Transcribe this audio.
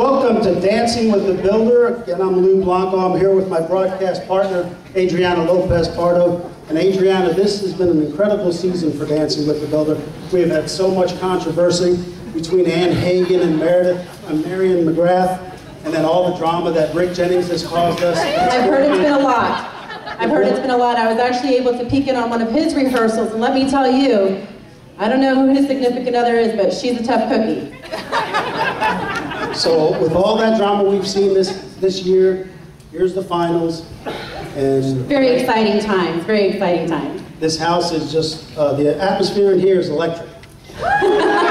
Welcome to Dancing with the Builder. Again, I'm Lou Blanco. I'm here with my broadcast partner, Adriana Lopez Pardo. And Adriana, this has been an incredible season for Dancing with the Builder. We have had so much controversy between Ann Hagen and Meredith and Marion McGrath, and then all the drama that Rick Jennings has caused us. I've heard it's been a lot. I've heard it's been a lot. I was actually able to peek in on one of his rehearsals, and let me tell you, I don't know who his significant other is, but she's a tough cookie. So with all that drama we've seen this, this year, here's the finals. And Very exciting times, very exciting times. this house is just, uh, the atmosphere in here is electric.